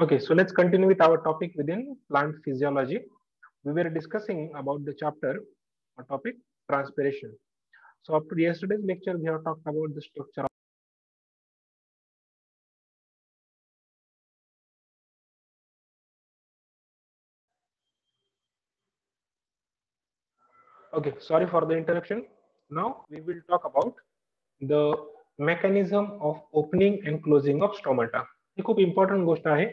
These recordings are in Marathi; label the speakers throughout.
Speaker 1: Okay, so let's continue with our topic within plant physiology. We were discussing about the chapter or topic transpiration. So up to yesterday's lecture, we have talked about the structure. of- Okay, sorry for the interruption. Now we will talk about the mechanism of opening and closing of stomata. ही खूप इम्पॉर्टंट गोष्ट आहे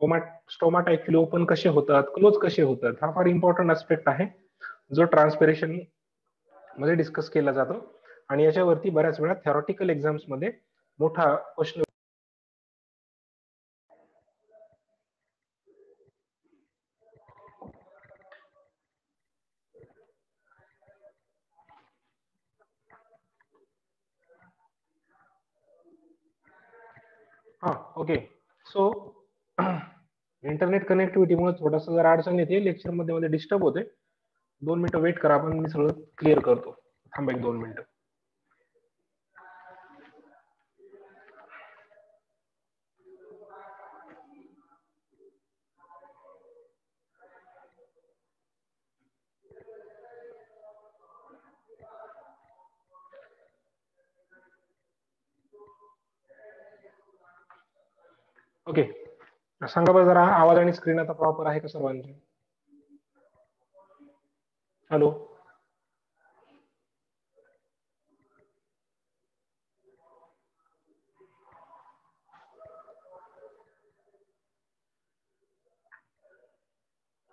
Speaker 1: स्टोमाटा ऍक्च्युली ओपन कसे होतात क्लोज कसे होतात हा फार इम्पॉर्टंट आस्पेक्ट आहे. जो ट्रान्सपिरेशनमध्ये डिस्कस केला जातो. आणि याच्यावरती बऱ्याच वेळा थेरॉटिकल एक्झाम्समध्ये मोठा क्वेश्चन हा ओके सो इंटरनेट कनेक्टिव्हिटीमुळे थोडासा जर अडचण येते. लेक्चरमध्ये मध्ये डिस्टर्ब होते. दोन मिनिटं वेट करा. आपण मी सगळं क्लिअर करतो. थांबा एक दोन मिनिटं. ओके सांगा बरं जरा आवाज आणि स्क्रीन आता प्रॉपर आहे का सर्वांची? हॅलो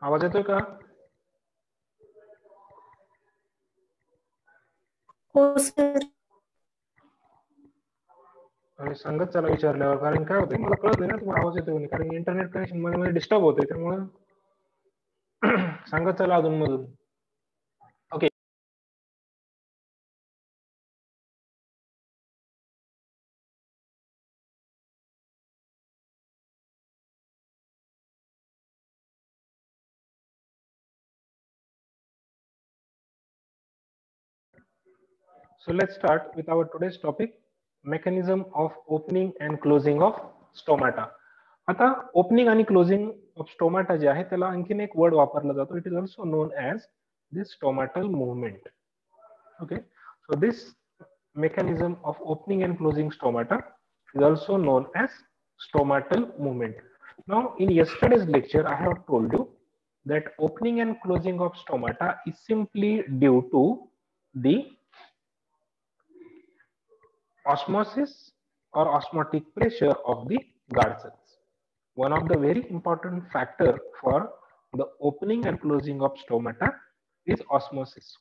Speaker 1: आवाज येतोय का?
Speaker 2: हो सर
Speaker 1: आणि सांगत चला विचारल्यावर. कारण काय होतंय मला कळत नाही ना तुम्हाला आवाज येतो कारण इंटरनेट कनेक्शनमध्ये मध्ये डिस्टर्ब होते त्यामुळे सांगत चला अजून मधून okay So let's start with our today's topic, mechanism of opening and closing of stomata. आता ओपनिंग आणि क्लोजिंग ऑफ स्टोमाटा जे आहे त्याला आणखीन एक वर्ड वापरला जातो it is also known as this stomatal movement okay so this mechanism of opening and closing stomata is also known as stomatal movement. Now, in yesterday's lecture, I have told you that opening and closing of stomata is simply due to the osmosis or osmotic pressure of the guard cells. One of the very important factor for the opening and closing of stomata is osmosis.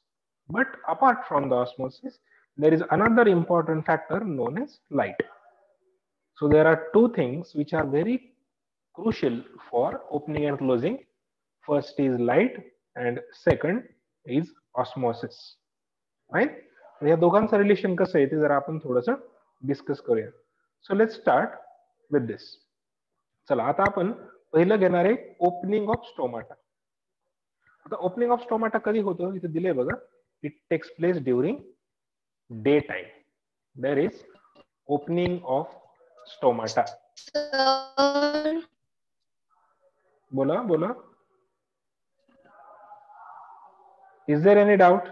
Speaker 1: But apart from the osmosis, there is another important factor known as light. So there are two things which are very crucial for opening and closing. First is light and second is osmosis. Right? या दोघांचं रिलेशन कसं आहे ते जरा आपण थोडस डिस्कस करूया. So let start with this चला आता आपण पहिलं घेणार आहे ओपनिंग ऑफ स्टोमाटा आता ओपनिंग ऑफ स्टोमाटा कधी होतं? इथे दिलंय बघा. It takes place during day time there is opening of
Speaker 2: stomata
Speaker 1: बोला बोला. Is there any doubt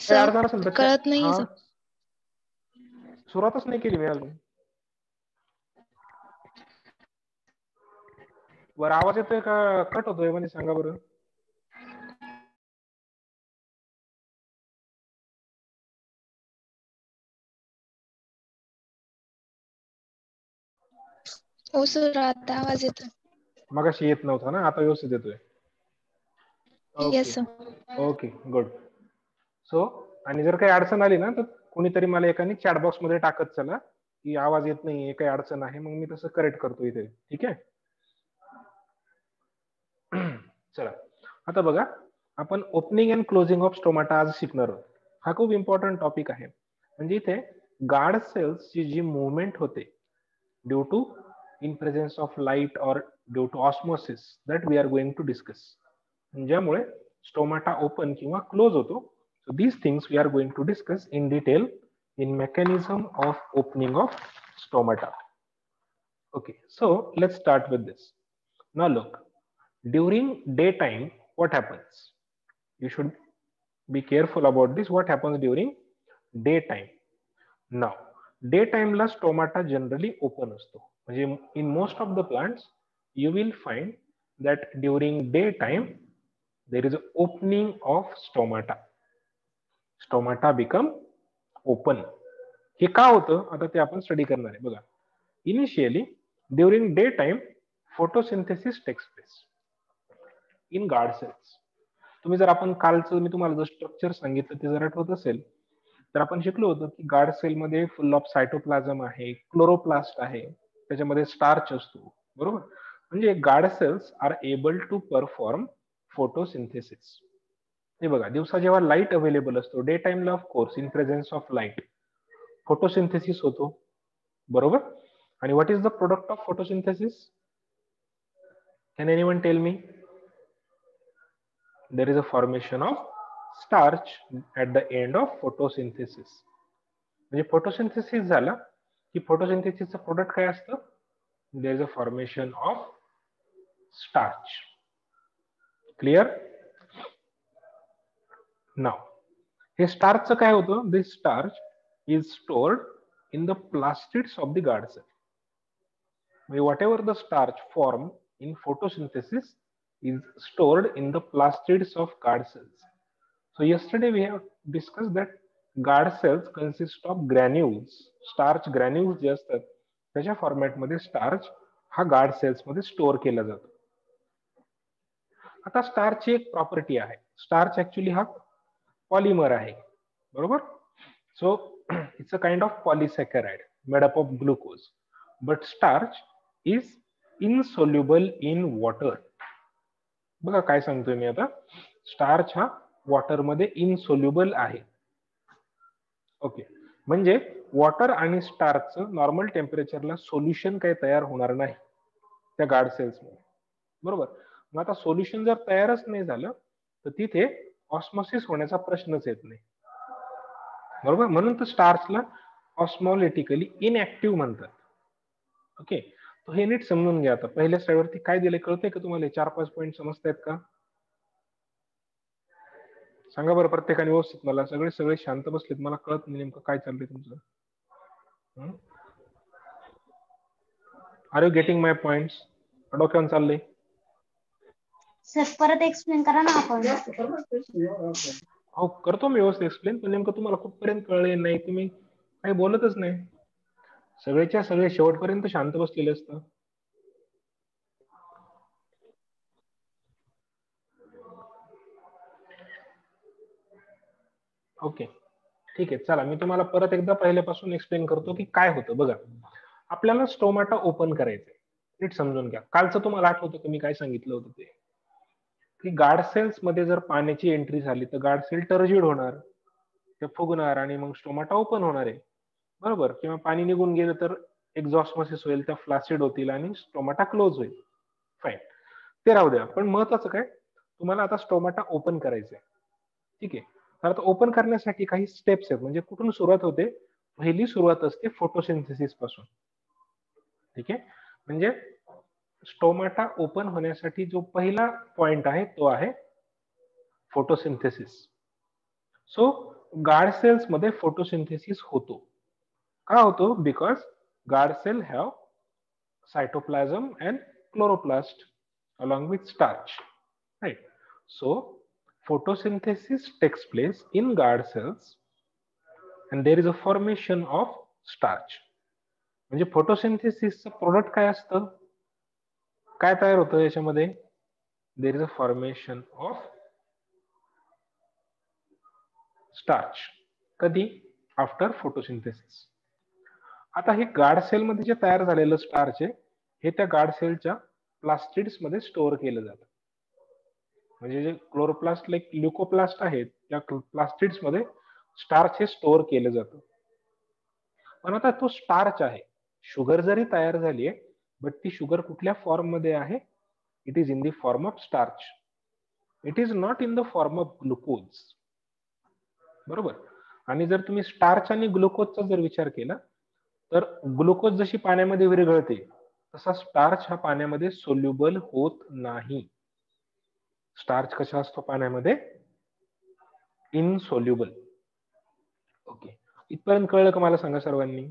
Speaker 2: sir
Speaker 1: अर्धा असेल तर
Speaker 2: कळत नाही. सर.
Speaker 1: सुरुवातच नाही केली मी अजून बरं आवाज येतोय का? कट होतोय म्हणजे सांगा बरं.
Speaker 2: हो सर आता आवाज येतो
Speaker 1: मगाशी येत नव्हता ना आता व्यवस्थित येतोय.
Speaker 2: Yes sir
Speaker 1: okay good. So आणि जर काही अडचण आली ना तर कोणीतरी मला एकाने चॅट बॉक्समध्ये टाकत चला की आवाज येत नाही काही अडचण आहे मग मी तसं करेक्ट करतो इथे. ठीक आहे? चला. आता बघा आपण opening and closing of stomata आज शिकणार आहोत. हा खूप इम्पॉर्टंट टॉपिक आहे. म्हणजे इथे गार्ड सेल्सची जी मुवमेंट होते due to in presence of light or due to osmosis that we are going to discuss ज्यामुळे स्टोमाटा ओपन किंवा क्लोज होतो So these things we are going to discuss in detail in mechanism of opening of stomata. Okay, so let's start with this. Now look, during daytime, what happens? You should be careful about this. What happens during daytime? Now, daytime la stomata generally open असतो. म्हणजे in most of the plants, you will find that during daytime, there is an opening of stomata. Stomata become open हे का होतं? आता ते आपण स्टडी करणार आहे. बघा. Initially during day time photosynthesis takes place in guard cells तुम्ही जर आपण कालचं मी तुम्हाला जर स्ट्रक्चर सांगितलं ते जर आठवत असेल तर आपण शिकलो होतो की गार्ड सेलमध्ये फुल ऑफ सायटोप्लाझम आहे क्लोरोप्लास्ट आहे त्याच्यामध्ये स्टार्च असतो. बरोबर? म्हणजे guard cells are able to perform photosynthesis हे बघा दिवसा जेव्हा लाइट अवेलेबल असतो डे टाइमला of course in presence of light photosynthesis होतो. बरोबर? आणि what is the product of photosynthesis can any tell me there is a formation of starch at the end of photosynthesis म्हणजे फोटोसिंथेसिस झाला की फोटोसिंथेसिसचं प्रोडक्ट काय असतं? There is a formation of starch clear नाव हे स्टार्चचं काय होतं? This starch is stored in the plastids of the guard cell म्हणजे whatever the starch form in photosynthesis is stored in the plastids of guard cells so yesterday we have discuss that guard cells consist of granules starch granules जे असतात त्याच्या फॉर्मॅटमध्ये स्टार्च हा गार्ड सेल्समध्ये स्टोअर केला जातो. आता स्टार्चची एक प्रॉपर्टी आहे. स्टार्च ऍक्च्युली हा पॉलिमर आहे. बरोबर? So it's a kind of polysaccharide made up of glucose but starch is insoluble in water बघा काय सांगतोय मी आता. स्टार्च हा वॉटरमध्ये इनसोल्युबल आहे. ओके म्हणजे वॉटर आणि स्टार्चचं नॉर्मल टेम्परेचरला सोल्युशन काही तयार होणार नाही त्या गार्ड सेल्समध्ये बरोबर? मग आता सोल्युशन जर तयारच नाही झालं तर तिथे ऑस्मॉसिस होण्याचा प्रश्नच येत नाही. बरोबर? म्हणून तर स्टार्सला ऑस्मॉलिटिकली इनऍक्टिव्ह म्हणतात. ओके? तो हे नीट समजून घ्या आता. पहिल्या स्लाइडवरती काय दिले कळतंय का तुम्हाला? चार पाच पॉईंट समजतायत का? सांगा बरं प्रत्येकाने व्यवस्थित मला. सगळे सगळे शांत बसलेत. मला कळत नाही नेमकं काय चाललंय तुमचं. Are you getting my point डोक्यावर चाललंय?
Speaker 3: सर परत एक्सप्लेन करा ना आपण.
Speaker 1: हो करतो मी व्यवस्थित एक्सप्लेन पण नेमकं तुम्हाला कुठपर्यंत कळले नाही तुम्ही काही बोलतच नाही. सगळेच्या सगळे शेवटपर्यंत शांत बसलेले असतं ओके. ठीक आहे चला मी तुम्हाला परत एकदा पहिल्यापासून एक्सप्लेन करतो की काय होतं. बघा आपल्याला स्टोमाटा ओपन करायचंय. नीट समजून घ्या. कालचं तुम्हाला आठवतं की मी काय सांगितलं होतं ते? की गार्ड सेल्समध्ये जर पाण्याची एंट्री झाली तर गार्ड सेल टर्जिड होणार ते फुगणार आणि मग स्टोमाटा ओपन होणार आहे. बरोबर? किंवा पाणी निघून गेलं तर एक्झॉस्टमसिस होईल त्या फ्लासिड होतील आणि स्टोमाटा क्लोज होईल. फाईन ते राहू द्या. पण महत्वाचं काय? तुम्हाला आता स्टोमाटा ओपन करायचं आहे. ठीक आहे? तर आता ओपन करण्यासाठी काही स्टेप्स आहेत. म्हणजे कुठून सुरुवात होते? पहिली सुरुवात असते फोटोसिंथेसिसपासून. ठीक आहे? म्हणजे स्टोमाटा ओपन होण्यासाठी जो पहिला पॉइंट आहे तो आहे फोटोसिंथेसिस. सो गार्ड सेल्समध्ये फोटोसिंथेसिस होतो. का होतो? Because guard cell have cytoplasm and chloroplast along with starch right so photosynthesis takes place in guard cells and there is a formation of starch म्हणजे फोटोसिंथेसिसचं प्रोडक्ट काय असतं? काय तयार होतं याच्यामध्ये? There is a formation of starch कधी? आफ्टर फोटोसिंथेसिस आता हे गार्ड सेल मध्ये जे तयार झालेलं स्टार्च आहे हे त्या गार्ड सेलच्या प्लास्टिड्समध्ये स्टोअर केलं जातं. म्हणजे जे क्लोरोप्लास्ट लाईक ल्युकोप्लास्ट आहेत त्या प्लास्टिड्समध्ये स्टार्च हे स्टोअर केलं जातं. पण आता तो स्टार्च आहे. शुगर जरी तयार झाली आहे बट ती शुगर कुठल्या फॉर्ममध्ये आहे? It is in the form of starch it is not in the form of glucose बरोबर? आणि जर तुम्ही स्टार्च आणि ग्लुकोजचा जर विचार केला तर ग्लुकोज जशी पाण्यामध्ये विरघळते तसा स्टार्च हा पाण्यामध्ये सोल्युबल होत नाही. स्टार्च कशा असतो पाण्यामध्ये? इनसोल्युबल ओके इथपर्यंत कळलं का मला सांगा सर्वांनी?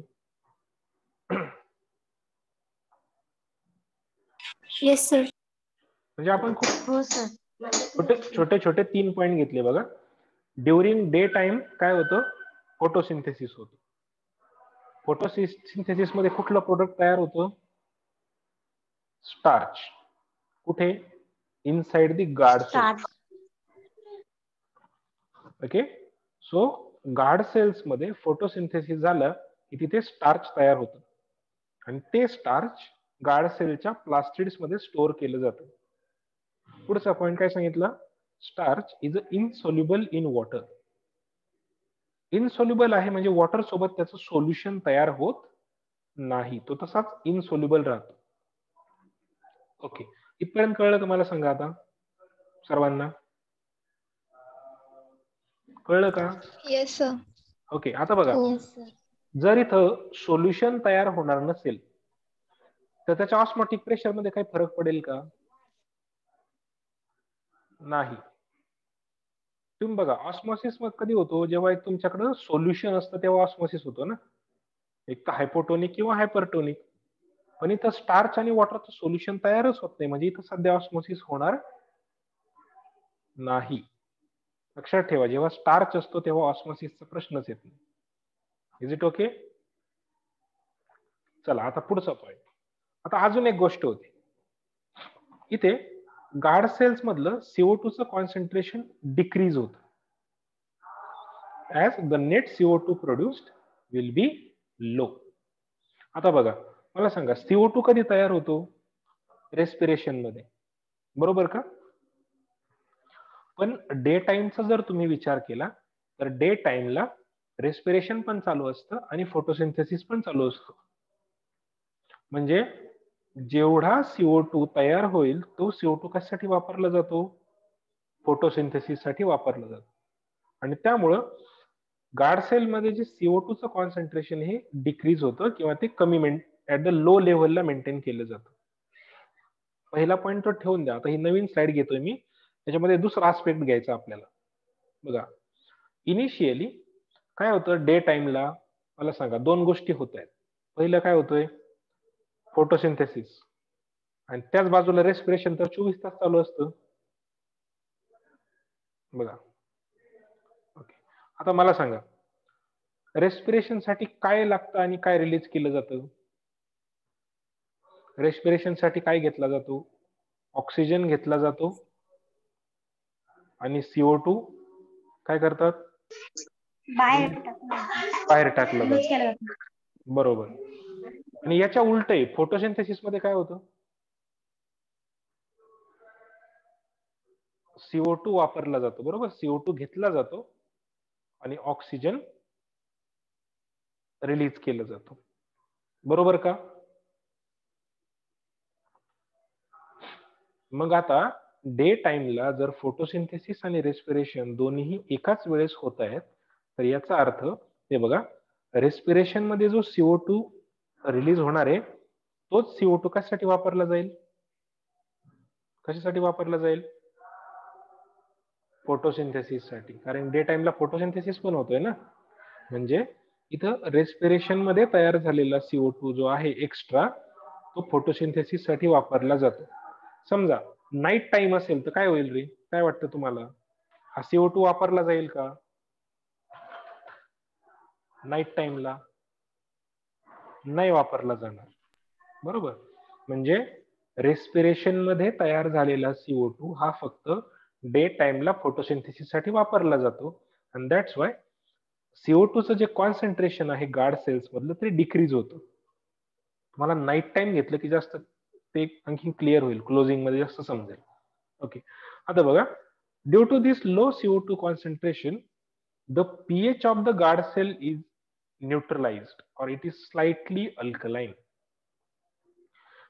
Speaker 2: येस सर
Speaker 1: म्हणजे आपण खूप
Speaker 3: हो सर
Speaker 1: छोटे छोटे छोटे तीन पॉइंट घेतले बघा. ड्युरिंग डे टाइम काय होतं? फोटोसिंथेसिस होतं. फोटोसिंथेसिसमध्ये कुठलं प्रोडक्ट तयार होतं? स्टार्च कुठे? Inside the
Speaker 3: guard
Speaker 1: start okay so guard सेल्समध्ये फोटोसिंथेसिस झालं की तिथे स्टार्च तयार होतं. आणि ते स्टार्च गार्ड सेलच्या प्लास्टिड्समध्ये स्टोअर केलं जातं. पुढचा पॉइंट काय सांगितलं? Starch is a insoluble in water. Insoluble आहे म्हणजे वॉटर सोबत त्याचं सोल्युशन तयार होत नाही. तो तसाच इनसोल्युबल राहतो. ओके. इथपर्यंत कळलं का मला सांगा आता? सर्वांना? कळलं का?
Speaker 2: येस सर
Speaker 1: ओके आता बघा. जर इथं सोल्युशन तयार होणार नसेल तर त्याच्या ऑस्मॉटिक प्रेशरमध्ये काही फरक पडेल का? नाही. तुम्ही बघा ऑस्मोसिस मग कधी होतो? जेव्हा एक तुमच्याकडे सोल्युशन असतं तेव्हा ऑस्मोसिस होतो ना? एक तर हायपोटोनिक किंवा हायपरटोनिक पण इथं स्टार्च आणि वॉटरचं सोल्युशन तयारच होत नाही. म्हणजे इथं सध्या ऑस्मोसिस होणार नाही. लक्षात ठेवा जेव्हा स्टार्च असतो तेव्हा ऑस्मोसिसचा प्रश्नच येत नाही. इज इट ओके चला आता पुढचा पॉइंट आता अजून एक गोष्ट होती. इथे गार्ड सेल्स मधलं सीओ च कॉन्सन्ट्रेशन डिक्रीज होत. As the net CO two produced will be low आता बघा मला सांगा सीओ टू कधी तयार होतो? रेस्पिरेशनमध्ये. बरोबर का? पण डे टाइमचा जर तुम्ही विचार केला तर डे टाइमला रेस्पिरेशन पण चालू असतं आणि फोटोसिंथेसिस पण चालू असतो. म्हणजे जेवढा सीओ टू तयार होईल तो सीओ टू कशासाठी वापरला जातो? फोटोसिंथेसिससाठी वापरला जातो. आणि त्यामुळं गार्ड सेल मध्ये जे सीओ च कॉन्सन्ट्रेशन हे डिक्रीज होतं किंवा ते कमी ऍट द लो लेव्हलला मेंटेन केलं जातं. पहिला पॉईंट तो ठेवून द्या. आता ही नवीन स्लाइड घेतोय मी. त्याच्यामध्ये दुसरा आस्पेक्ट घ्यायचा आपल्याला. बघा. इनिशियली काय होतं? डे टाइमला मला सांगा दोन गोष्टी होत आहेत. पहिलं काय होतंय? फोटोसिंथेसिस आणि त्याच बाजूला रेस्पिरेशन तर चोवीस तास चालू असतं. बघा. ओके आता मला सांगा. रेस्पिरेशनसाठी काय लागतं आणि काय रिलीज केलं जातं? रेस्पिरेशनसाठी काय घेतला जातो? ऑक्सिजन घेतला जातो. आणि सीओ टू काय करतात?
Speaker 3: बाहेर टाकलं.
Speaker 1: बरोबर. आणि याच्या उलट आहे फोटोसिंथेसिसमध्ये काय होतं? सीओ टू वापरला जातो बरोबर? सीओ टू घेतला जातो आणि ऑक्सिजन रिलीज केलं जातो. बरोबर का? मग आता डे टाइमला जर फोटोसिंथेसिस आणि रेस्पिरेशन दोन्ही एकाच वेळेस होत आहेत तर याचा अर्थ हे बघा रेस्पिरेशनमध्ये जो सीओ टू रिलीज होणार आहे तोच सीओ टू कशासाठी वापरला जाईल? कशासाठी वापरला जाईल? फोटोसिंथेसिससाठी कारण डे टाइमला फोटोसिंथेसिस पण होतोय ना? म्हणजे इथं रेस्पिरेशनमध्ये तयार झालेला सीओ टू जो आहे एक्स्ट्रा तो फोटोसिंथेसिससाठी वापरला जातो. समजा नाईट टाइम असेल तर काय होईल रे? काय वाटतं तुम्हाला? हा सीओ टू वापरला जाईल का? नाईट टाइमला नाही वापरला जाणार. बरोबर? म्हणजे रेस्पिरेशनमध्ये तयार झालेला सीओ टू हा फक्त डे टाइमला फोटोसिंथेसिससाठी वापरला जातो. अँड दॅट्स वाय सीओ च जे कॉन्सन्ट्रेशन आहे गार्ड सेल्स मधलं ते डिक्रीज होतं. तुम्हाला नाईट टाइम घेतलं की जास्त ते आणखी क्लिअर होईल क्लोजिंगमध्ये जास्त समजेल. ओके आता बघा due to this low CO two concentration the pH of the guard cell is neutralized और इट इज स्लाइटली अल्कलाइन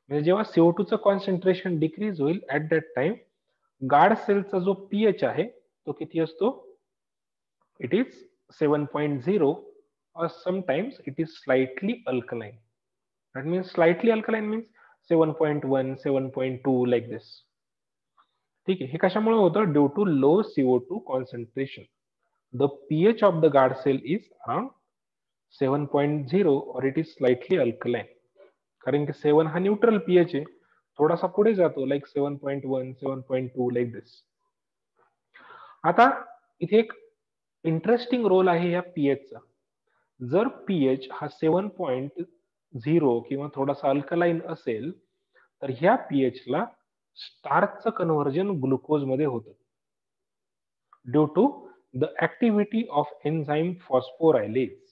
Speaker 1: म्हणजे जेव्हा सीओ च कॉन्सन्ट्रेशन डिक्रीज होईल ऍट दॅट टाइम गार्ड सेलचा जो पीएच आहे तो किती असतो? It is 7.0 or sometimes it is slightly alkaline. That means slightly alkaline means 7.1, 7.2 like this. ठीक आहे. हे कशामुळे होतं? Due to low CO two concentration the pH of the guard cell is around seven point zero और इट इज स्लाइटली अल्कलाईन कारण की सेवन हा न्यूट्रल पीएच आहे. थोडासा पुढे जातो like seven point one seven point two like this आता इथे एक इंटरेस्टिंग रोल आहे या पीएचचा जर पीएच हा सेवन पॉईंट झिरो किंवा थोडासा अल्कलाईन असेल तर ह्या पीएचला स्टार्चचं कन्व्हर्जन ग्लुकोजमध्ये होतं. Due to the activity of enzyme phosphorylase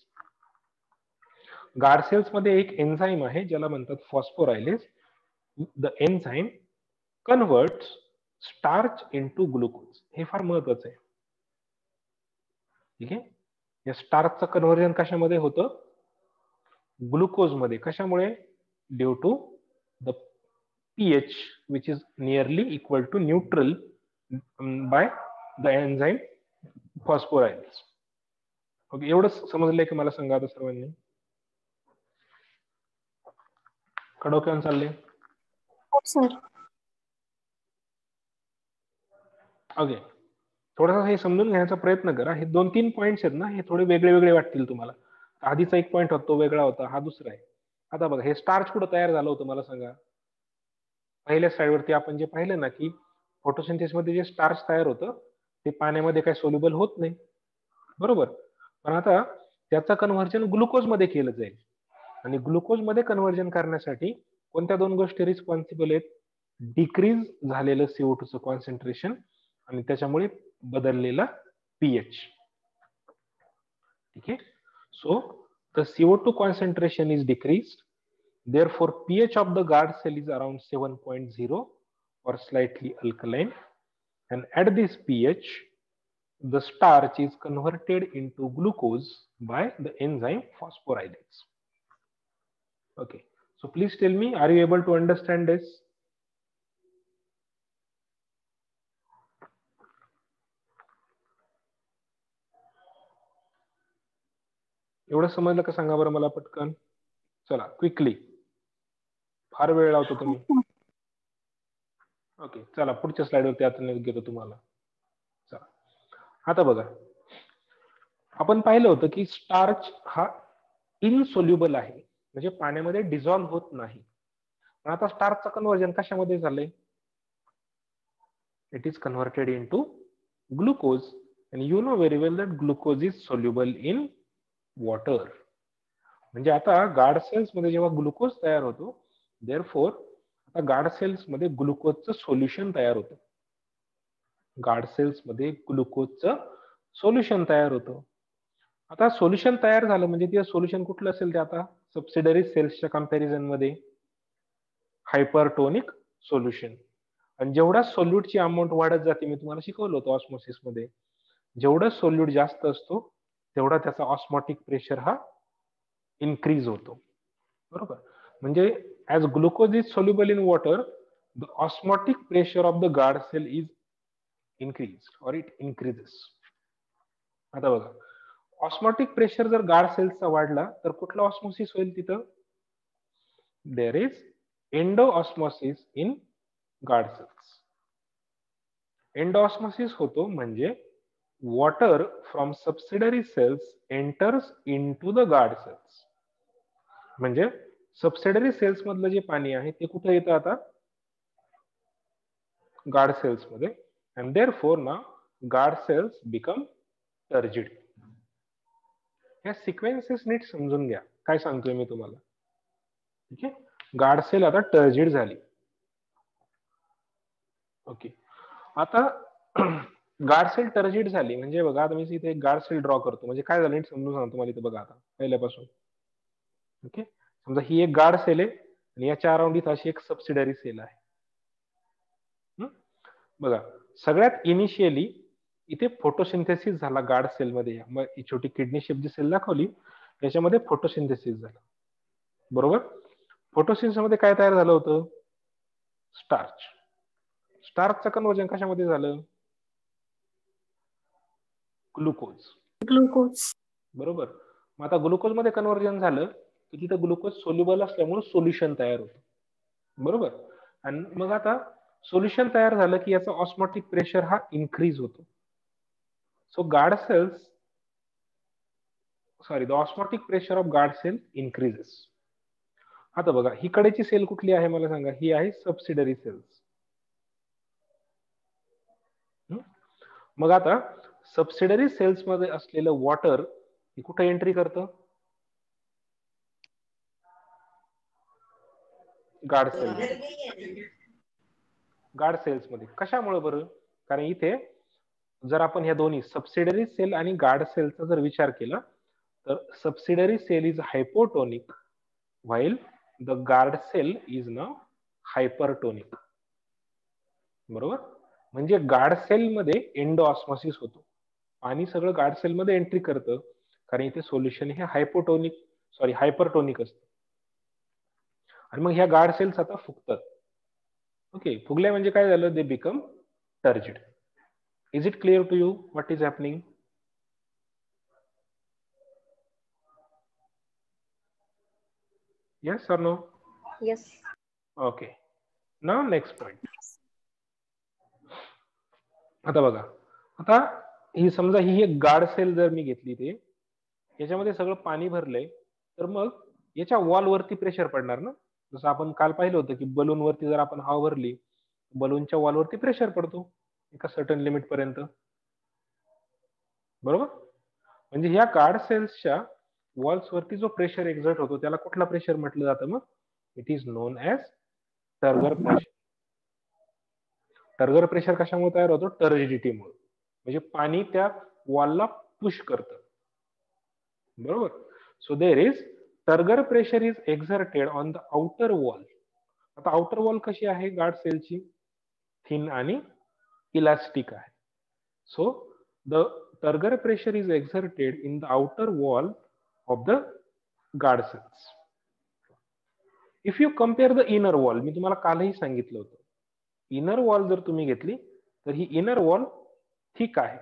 Speaker 1: गार्सेल्समध्ये एक एन्झाईम आहे ज्याला म्हणतात phosphorylase the enzyme convert starch into glucose हे फार महत्वाचं आहे. ठीक आहे? या स्टार्चचं कन्व्हर्जन कशामध्ये होतं? ग्लुकोजमध्ये कशामुळे due to the pH which is nearly equal to neutral by the enzyme phosphorylase okay एवढंच समजलंय की मला सांगा आता सर्वांनी? कडोक्यावर चालले.
Speaker 2: सर
Speaker 1: ओके थोडासा हे समजून घेण्याचा प्रयत्न करा. हे दोन तीन पॉइंट्स आहेत ना हे थोडे वेगळे वेगळे वाटतील तुम्हाला. आधीचा एक पॉइंट होता तो वेगळा होता हा दुसरा आहे. आता बघा हे स्टार्च कुठं तयार झालं होतं मला सांगा. पहिल्या स्लाइडवरती आपण जे पाहिलं ना की फोटोसिंथेसिसमध्ये जे स्टार्च तयार होतं ते पाण्यामध्ये काही सोल्युबल होत नाही. बरोबर? पण आता त्याचं कन्व्हर्जन ग्लुकोजमध्ये केलं जाईल. आणि ग्लुकोजमध्ये कन्वर्जन करण्यासाठी कोणत्या दोन गोष्टी रिस्पॉन्सिबल आहेत? डिक्रीज झालेलं सीओ टू टूचं कॉन्सन्ट्रेशन आणि त्याच्यामुळे बदललेलं पीएच ठीक आहे? So the CO two concentration is decrease therefore pH of the guard cell is around seven point zero for slightly alkaline and at this pH the starch is converted into glucose by the enzyme phosphorylase Okay, so please tell me, are you able to understand this? एवढं समजलं का सांगा बरं मला पटकन? चला क्विकली फार वेळ लावतो तुम्ही. ओके चला पुढच्या स्लाइडवरती आता घेतो तुम्हाला. चला. आता बघा. आपण पाहिलं होतं की स्टार्च हा इनसोल्युबल आहे. म्हणजे पाण्यामध्ये डिझॉल्व्ह होत नाही. पण आता स्टार्कचं कन्व्हर्जन कशामध्ये झालंय? It is converted into glucose and you know very well that glucose is soluble in water म्हणजे आता गार्ड सेल्समध्ये जेव्हा ग्लुकोज तयार होतो देअर फोर आता गार्ड सेल्समध्ये ग्लुकोजचं सोल्युशन तयार होतं. गार्ड सेल्समध्ये ग्लुकोजचं सोल्युशन तयार होतं. आता सोल्युशन तयार झालं म्हणजे ते सोल्युशन कुठलं असेल ते आता? सबसिडरी सेल्सच्या कंपॅरिझनमध्ये हायपरटोनिक सोल्युशन आणि जेवढा सोल्यूटची अमाऊंट वाढत जाते मी तुम्हाला शिकवलं होतं ऑस्मोसिसमध्ये. जेवढा सोल्यूट जास्त असतो तेवढा त्याचा ऑस्मॉटिक प्रेशर हा इन्क्रीज होतो. बरोबर? म्हणजे as glucose is soluble in water the osmotic pressure of the guard cell is increase or it increases आता बघा. ऑस्मॉटिक प्रेशर जर गार्ड सेल्सचा वाढला तर कुठला ऑस्मोसिस होईल तिथं? There is endo osmosis in guard cells endosmosis होतो म्हणजे water from subsidiary cells enters in to the guard cells म्हणजे सबसिडरी सेल्स मधलं जे पाणी आहे ते कुठे येतं आता? गार्ड सेल्समध्ये. अँड देअर फोर ना गार्ड सेल्स बिकम टर्जिड या सिक्वेन्सेस नीट समजून घ्या. काय सांगतोय मी तुम्हाला? ठीक आहे? गार्ड सेल आता टर्जिड ओके आता गार्ड सेल टर्जिड झाली. म्हणजे बघा, आता मी इथे एक गार्ड सेल ड्रॉ करतो. म्हणजे काय झालं? नीट समजून सांगतो मला इथे ओके समजा ही एक गार्ड सेल आहे आणि याच्या एक सबसिडरी सेल आहे. बघा, सगळ्यात इनिशियली इथे फोटोसिंथेसिस झाला गार्ड सेल मध्ये. मग ही छोटी किडनी शेप जी सेल दाखवली याच्यामध्ये फोटोसिंथेसिस झाला. बरोबर? फोटोसिंथेसिसमध्ये काय तयार झालं होतं? स्टार्च स्टार्चचं कन्वर्जन कशामध्ये झालं? ग्लुकोज
Speaker 2: ग्लुकोज
Speaker 1: बरोबर? मग आता ग्लुकोजमध्ये कन्व्हर्जन झालं की तिथं ग्लुकोज सोल्युबल असल्यामुळे सोल्युशन तयार होतं. बरोबर? आणि मग आता सोल्युशन तयार झालं की याचा ऑस्मॉटिक प्रेशर हा इन्क्रीज होतो. So guard cells sorry the osmotic pressure of guard cell increases आता बघा ही कडेची सेल कुठली आहे मला सांगा? ही आहे सबसिडरी सेल्स मग आता सबसिडरी सेल्समध्ये असलेलं वॉटर हे कुठे एंट्री करतं? गार्ड सेल गार्ड सेल्समध्ये. कशामुळे बरं? कारण इथे जर आपण ह्या दोन्ही सबसिडरी सेल आणि गार्ड सेलचा जर विचार केला तर subsidiary cell is hypotonic while the guard cell is an hypertonic बरोबर? म्हणजे गार्ड सेल मध्ये होतो. पाणी सगळं गार्ड सेल मध्ये एंट्री करतं कारण इथे सोल्युशन हे हायपोटोनिक सॉरी हायपरटोनिक असतं. आणि मग ह्या गार्ड सेल्स आता फुगतात. ओके फुगल्या म्हणजे काय झालं? They become turgid is it clear to you what is happening yes or no?
Speaker 2: Yes
Speaker 1: okay. Now next point. आता बघा. आता ही समजा ही एक गार्ड सेल जर मी घेतली ते याच्यामध्ये सगळं पाणी भरलंय तर मग याच्या वॉल वरती प्रेशर पडणार ना? जसं आपण काल पाहिलं होतं की बलून वरती जर आपण हवा भरली बलूनच्या वॉल वरती प्रेशर पडतो. एका सर्टन लिमिट पर्यंत. बरोबर? म्हणजे ह्या गार्ड सेल्सच्या वॉल्स वरती जो प्रेशर एक्झर्ट होतो त्याला कुठला प्रेशर म्हटलं जातं मग? It is known as turgor pressure turgor pressure कशामुळे तयार होतो? टर्जिडिटीमुळे म्हणजे पाणी त्या वॉलला पुश करतं. बरोबर? So there is turgor pressure is exerted on the outer wall आता आउटर वॉल कशी आहे गार्ड सेलची थिन आणि इलास्टिक आहे. So the turgor pressure is exerted in the outer wall of the guard cells. If you compare the inner wall मी तुम्हाला कालही सांगितलं होतं. इनर वॉल जर तुम्ही घेतली तर ही इनर वॉल थिक आहे.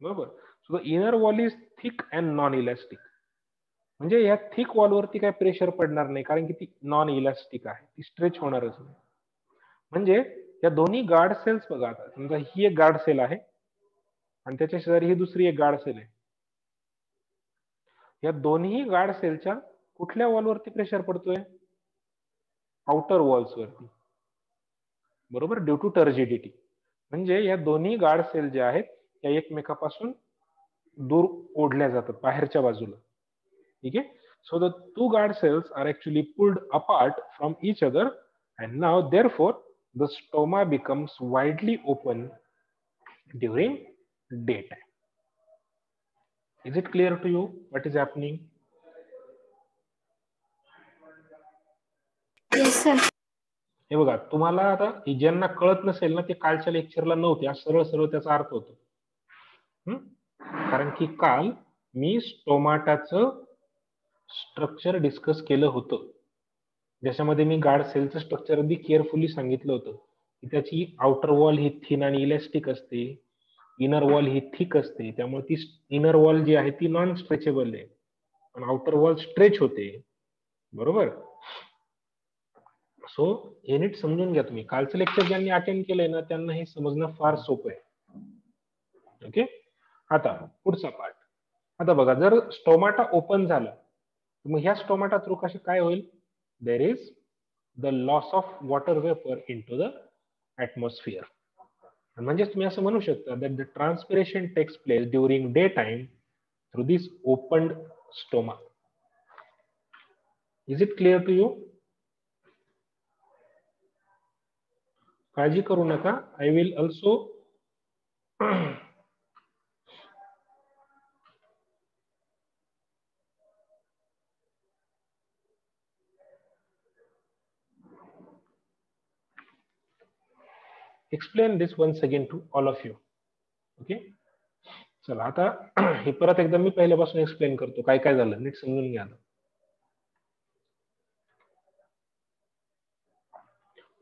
Speaker 1: बरोबर? So the inner wall is thick and non elastic म्हणजे या थिक वॉलवरती काय प्रेशर पडणार नाही कारण की ती नॉन इलॅस्टिक आहे. ती स्ट्रेच होणारच नाही. म्हणजे या दोन्ही गार्ड सेल्स बघा आता. समजा ही एक गार्ड सेल आहे आणि त्याच्या शेजारी ही दुसरी एक गार्ड सेल आहे. या दोन्ही गार्ड सेलच्या कुठल्या वॉलवरती प्रेशर पडतोय? आउटर वॉल्स वरती. बरोबर? ड्यू टू टर्जिडिटी म्हणजे या दोन्ही गार्ड सेल ज्या आहेत त्या एकमेकापासून दूर ओढल्या जातात बाहेरच्या बाजूला. ठीक आहे? So the two guard cells are actually pulled apart from each other and now therefore the stoma becomes widely open during day time Is it clear to you? What is happening?
Speaker 2: Yes sir
Speaker 1: हे बघा तुम्हाला आता हे ज्यांना कळत नसेल ना ते कालच्या लेक्चरला नव्हते. आज सरळ सरळ त्याचा अर्थ होतो? कारण की काल मी स्टोमाटाचं स्ट्रक्चर डिस्कस केलं होतं. ज्याच्यामध्ये मी गार्ड सेलचं स्ट्रक्चर अगदी केअरफुली सांगितलं होतं. की त्याची आउटर वॉल ही थिन आणि इलॅस्टिक असते. इनर वॉल ही थिक असते. त्यामुळे ती इनर वॉल जी आहे ती नॉन स्ट्रेचेबल आहे. पण आउटर वॉल स्ट्रेच होते. बरोबर? सो हे नीट समजून घ्या तुम्ही. कालचं लेक्चर ज्यांनी अटेंड केलंय ना त्यांना हे समजणं फार सोपं आहे. ओके आता पुढचा पार्ट आता बघा जर स्टोमाटा ओपन झाला मग ह्या स्टोमाटा थ्रू कसे काय होईल? There is the loss of water vapour into the atmosphere म्हणजेच तुम्ही असं म्हणू शकता that the transpiration takes place during day time through this opened stoma is it clear to you काळजी करू नका I will also explain this once again to all of you okay चला आता हे परत एकदा मी पहिल्यापासून एक्सप्लेन करतो काय काय झालं नीट समजून घ्या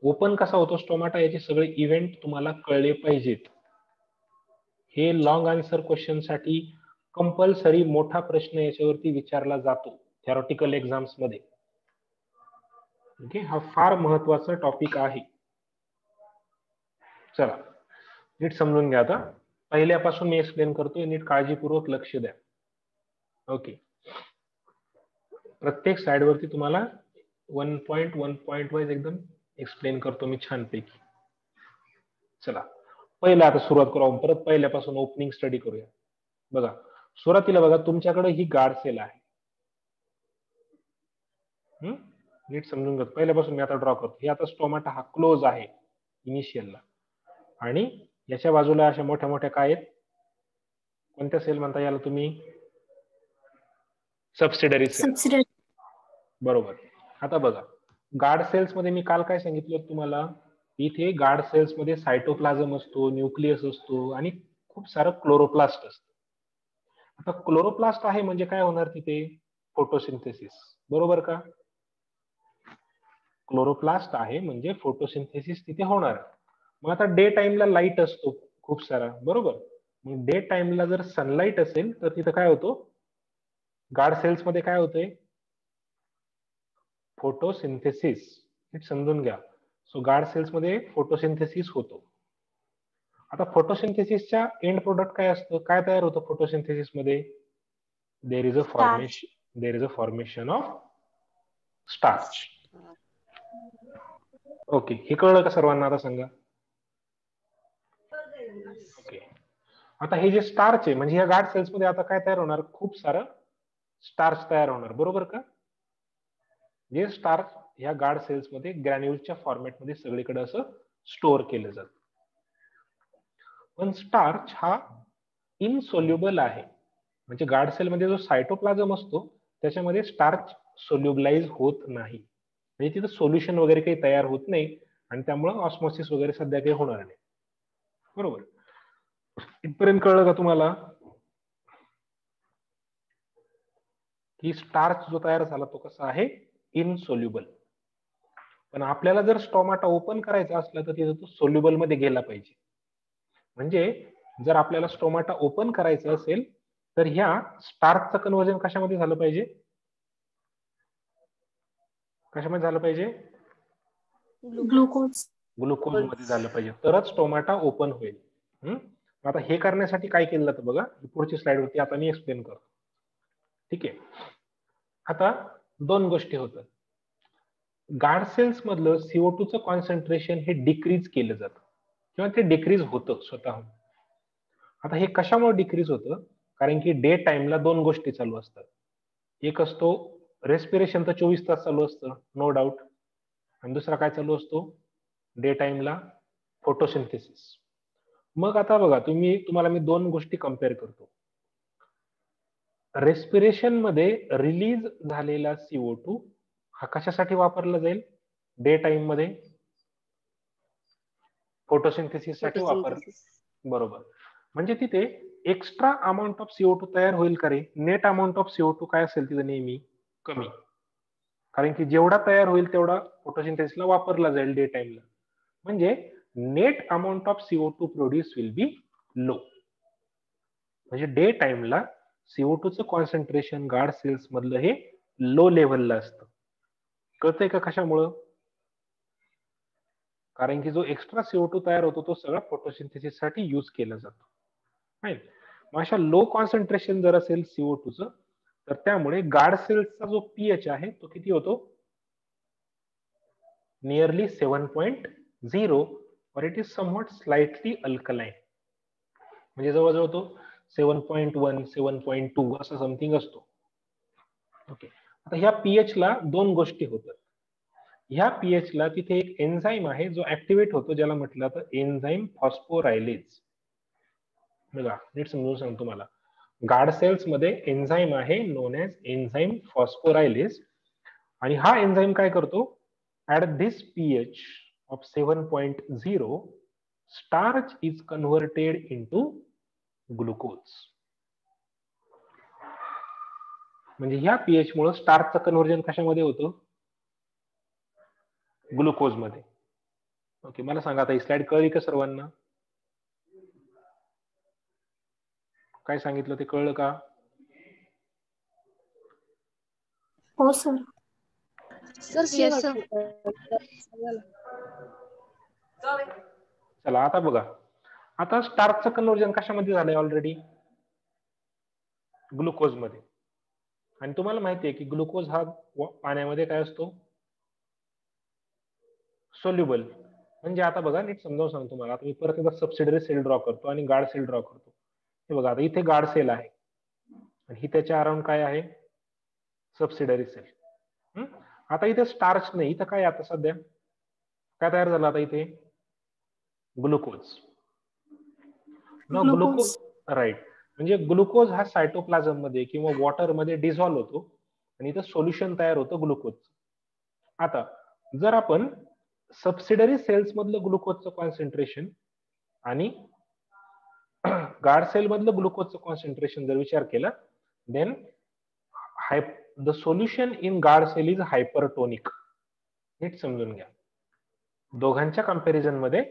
Speaker 1: ओपन कसा होतो स्टोमाटा याचे सगळे इव्हेंट तुम्हाला कळले पाहिजेत. हे लॉंग आन्सर क्वेश्चनसाठी कंपल्सरी मोठा प्रश्न याच्यावरती विचारला जातो थेरॉटिकल एक्झाम्समध्ये. ओके हा फार महत्त्वाचा टॉपिक आहे. चला. नीट समजून घ्या आता. पहिल्यापासून मी एक्सप्लेन करतोय. नीट काळजीपूर्वक लक्ष द्या. ओके प्रत्येक साइड वरती तुम्हाला one point one point wise एकदम एक्सप्लेन करतो मी छानपैकी. चला. पहिला आता सुरुवात करू आपण. परत पहिल्यापासून ओपनिंग स्टडी करूया. बघा. सुरुवातीला बघा तुमच्याकडे ही गार्ड सेल आहे. हम्म? नीट समजून घेतो पहिल्यापासून मी आता ड्रॉ करतो. हे आता स्टोमाटा हा क्लोज आहे. इनिशियलला आणि याच्या बाजूला अशा मोठ्या मोठ्या काय आहेत? कोणत्या सेल म्हणता याला तुम्ही? सबसिडरी सेल बरोबर. आता बघा. गार्ड सेल्समध्ये मी काल काय सांगितलं तुम्हाला? इथे गार्ड सेल्समध्ये सायटोप्लाझम असतो न्यूक्लियस असतो आणि खूप सारं क्लोरोप्लास्ट असतं. आता क्लोरोप्लास्ट आहे म्हणजे काय होणार तिथे? फोटोसिंथेसिस बरोबर का? क्लोरोप्लास्ट आहे म्हणजे फोटोसिंथेसिस तिथे होणार मग आता डे टाइमला लाइट असतो खूप सारा बरोबर? मग डे टाइमला जर सनलाईट असेल तर तिथं काय होतो? गार्ड सेल्समध्ये काय होतंय? फोटोसिंथेसिस नीट समजून घ्या. सो गार्ड सेल्समध्ये फोटोसिंथेसिस होतो. आता फोटोसिंथेसिसच्या एंड प्रोडक्ट काय असतं? काय तयार होतं फोटोसिंथेसिसमध्ये? There is a formation there is a formation of starch okay हे कळलं का सर्वांना? आता सांगा. आता हे जे स्टार्च आहे म्हणजे या गार्ड सेल्समध्ये आता काय तयार होणार? खूप सारं स्टार्च तयार होणार. बरोबर का? जे स्टार्च ह्या गार्ड सेल्समध्ये ग्रॅन्युलच्या फॉर्मॅटमध्ये सगळीकडे असं स्टोअर केलं जात. पण स्टार्च हा इनसोल्युबल आहे. म्हणजे गार्ड सेल मध्ये जो सायटोप्लाझम असतो त्याच्यामध्ये स्टार्च सोल्युबलाइज होत नाही. म्हणजे तिथं सोल्युशन वगैरे काही तयार होत नाही आणि त्यामुळं ऑस्मोसिस वगैरे सध्या काही होणार नाही. बरोबर? इथपर्यंत कळलं का तुम्हाला? की स्टार्च जो तयार झाला तो कसा आहे? इनसोल्युबल पण आपल्याला जर स्टोमाटा ओपन करायचा असला तर तिथं तो सोल्युबलमध्ये गेला पाहिजे. म्हणजे जर आपल्याला स्टोमाटा ओपन करायचा असेल तर ह्या स्टार्चचं कन्वर्जन कशामध्ये झालं पाहिजे? कशामध्ये झालं पाहिजे?
Speaker 2: ग्लुकोज
Speaker 1: ग्लुकोजमध्ये झालं पाहिजे. तरच टोमॅटो ओपन होईल. हम्म? आता हे करण्यासाठी काय केलं जातं बघा पुढची स्लाइडवरती आता मी एक्सप्लेन करतो. ठीक आहे? आता दोन गोष्टी होतात. गार्ड सेल्स मधलं सीओ च कॉन्सन्ट्रेशन हे डिक्रीज केलं जातं. किंवा ते डिक्रीज होतं स्वतःहून. आता हे कशामुळे डिक्रीज होतं? कारण की डे टाइमला दोन गोष्टी चालू असतात. एक असतो रेस्पिरेशन तर चोवीस तास चालू असतं नो डाऊट आणि दुसरा काय चालू असतो? डे टाइमला फोटोसिंथेसिस मग आता बघा तुम्ही तुम्हाला मी दोन गोष्टी कंपेअर करतो. रेस्पिरेशनमध्ये रिलीज झालेला सीओ टू हा कशासाठी वापरला जाईल? डे टाइममध्ये? फोटोसिंथेसिससाठी वापर बरोबर. म्हणजे तिथे extra amount of CO two तयार होईल का रे? Net amount of CO two काय असेल तिथे नेहमी? कमी. कारण की जेवढा तयार होईल तेवढा फोटोसिंथेसिसला वापरला जाईल डे टाइमला म्हणजे net amount of CO two produce will be low म्हणजे डे टाइमला सीओ च कॉन्सन्ट्रेशन गार्ड सेल्स मधलं हे लो लेव्हलला असतं. कळतंय का कशामुळं? कारण की जो एक्स्ट्रा सीओ टू तयार होतो तो सगळा फोटोसिंथेसिससाठी युज केला जातो. मग अशा लो कॉन्सन्ट्रेशन जर असेल सीओ च तर त्यामुळे गार्ड सेल्सचा जो पीएच आहे तो किती होतो? नियरली सेवन पॉइंट झिरो और it is somewhat slightly alkaline म्हणजे जवळजवळ तो seven point one seven point two असं समथिंग असतो. ओके आता ह्या पीएच ला दोन गोष्टी होतात. ह्या पीएच ला तिथे एक एन्झाईम आहे जो ऍक्टिव्हेट होतो ज्याला म्हटलं तर एन्झाईम फॉस्फोरायलेज बघा नीट समजून सांगतो मला गार्ड सेल्समध्ये एन्झाईम आहे नोन एज एन्झाईम फॉस्फोरायलेज आणि हा एन्झाईम काय करतो? At this pH of 7.0 starch is converted into glucose. म्हणजे ह्या पीएच मुळे स्टार्चचं कन्व्हर्जन कशामध्ये होतं? ग्लुकोजमध्ये ओके मला सांगा आता ही स्लाइड कळली का सर्वांना? काय सांगितलं ते कळलं का?
Speaker 2: हो सर
Speaker 4: सर
Speaker 5: Yes, sir.
Speaker 1: चला आता बघा. आता स्टार्चचं कन्वर्जन कशामध्ये झालंय ऑलरेडी ग्लुकोजमध्ये आणि तुम्हाला माहिती आहे की ग्लुकोज हा पाण्यामध्ये काय असतो? सोल्युबल म्हणजे आता बघा नीट समजावून सांगतो तुम्हाला. आता मी परत एकदा सबसिडरी सेल ड्रॉ करतो आणि गार्ड सेल ड्रॉ करतो. हे बघा आता इथे गार्ड सेल आहे. आणि ही त्याच्या अराउंड काय आहे? सबसिडरी सेल आता इथे स्टार्च नाही. इथं काय आता सध्या? काय तयार झालं आता इथे? ग्लुकोज. ग्लुकोज. राईट म्हणजे ग्लुकोज हा सायटोप्लाझममध्ये किंवा वॉटरमध्ये डिझॉल्व्ह होतो आणि इथं सोल्युशन तयार होतं ग्लुकोज आता जर आपण सबसिडरी सेल्स मधलं ग्लुकोजचं कॉन्सन्ट्रेशन आणि गार्ड सेल मधलं ग्लुकोजचं कॉन्सन्ट्रेशन जर विचार केला then high the solution in guard cell is hypertonic नीट समजून घ्या. दोघांच्या कंपॅरिझनमध्ये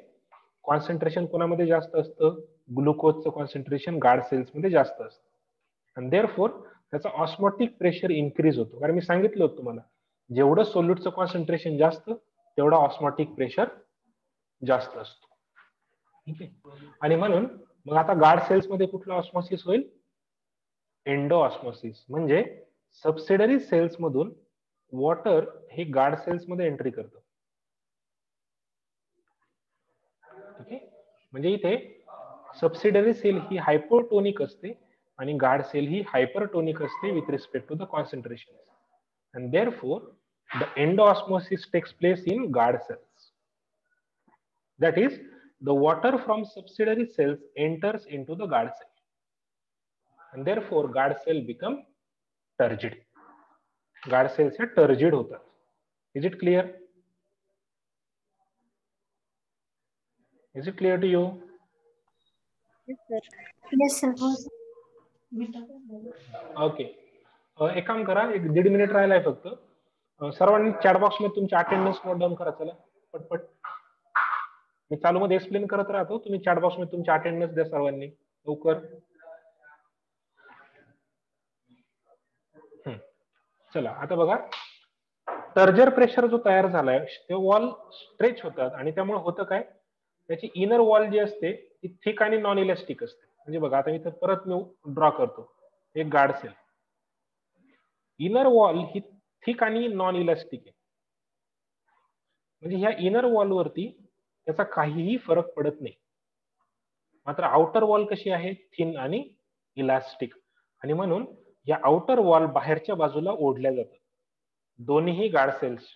Speaker 1: कॉन्सन्ट्रेशन कोणामध्ये जास्त असतं? ग्लुकोजचं कॉन्सन्ट्रेशन गार्ड सेल्समध्ये जास्त असतं. आणि देअर फोर त्याचा ऑस्मॉटिक प्रेशर इन्क्रीज होतो. कारण मी सांगितलं होतं तुम्हाला जेवढं सोल्यूटचं कॉन्सन्ट्रेशन जास्त तेवढा ऑस्मॉटिक प्रेशर जास्त असतो. ठीक आहे? आणि म्हणून मग आता गार्ड सेल्समध्ये कुठलं होईल? एंडो ऑस्मॉसिस म्हणजे सबसिडरी सेल्समधून वॉटर हे गार्ड सेल्समध्ये एंट्री करतं ठीक आहे म्हणजे इथे सबसिडरी सेल ही हायपोटोनिक असते आणि गार्ड सेल ही हायपरटोनिक असते with respect to the concentration and therefore the endosmosis takes place in guard cell that is the water from subsidiary cell enters into the guard cell and therefore guard cell become turgid guard cells हे टर्जिड होतात. Is it clear is it clear to you?
Speaker 2: Yes sir
Speaker 1: okay एक काम करा एक दीड मिनिट राहिलाय फक्त. अ, सर्वांनी चॅट बॉक्समध्ये तुमचे अटेंडन्स नोट डाऊन करा चला. पटपट. मी चालू मध्ये एक्सप्लेन करत राहतो. तुम्ही चॅट बॉक्समध्ये तुमचे अटेंडन्स द्या सर्वांनी. लवकर. चला आता बघा. टर्जर प्रेशर जो तयार झालाय ते वॉल स्ट्रेच होतात. आणि त्यामुळे होतं काय? त्याची इनर वॉल जी असते ती थिक आणि नॉन इलास्टिक असते. म्हणजे बघा आता मी तर परत मी ड्रॉ करतो. एक गार्ड सेल इनर वॉल ही थिक आणि नॉन इलास्टिक आहे. म्हणजे ह्या इनर वॉल वरती त्याचा काहीही फरक पडत नाही. मात्र आउटर वॉल कशी आहे? थिन आणि इलास्टिक आणि म्हणून या आउटर वॉल बाहेरच्या बाजूला ओढल्या जातात. दोन्हीही guard cells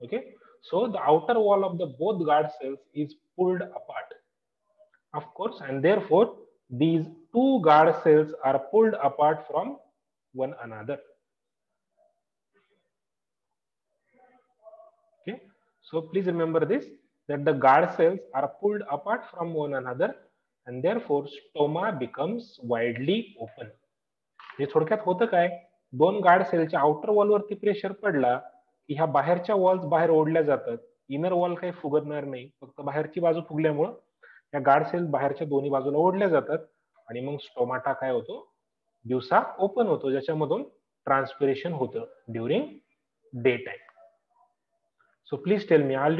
Speaker 1: okay so the outer wall of the both guard cells is pulled apart of course and therefore these two guard cells are pulled apart from one another okay so please remember this that the guard cells are pulled apart from one another and therefore stoma becomes widely open हे थोडक्यात होतं काय दोन गार्ड सेलच्या आउटर वॉलवरती प्रेशर पडला की ह्या बाहेरच्या वॉल्स बाहेर ओढल्या जातात. इनर वॉल काही फुगतणार नाही. फक्त बाहेरची बाजू फुगल्यामुळं या गार्ड सेल बाहेरच्या दोन्ही बाजूला ओढल्या जातात. आणि मग स्टोमाटा काय होतो? दिवसा ओपन होतो ज्याच्यामधून ट्रान्सपिरेशन होतं during day time so please tell me all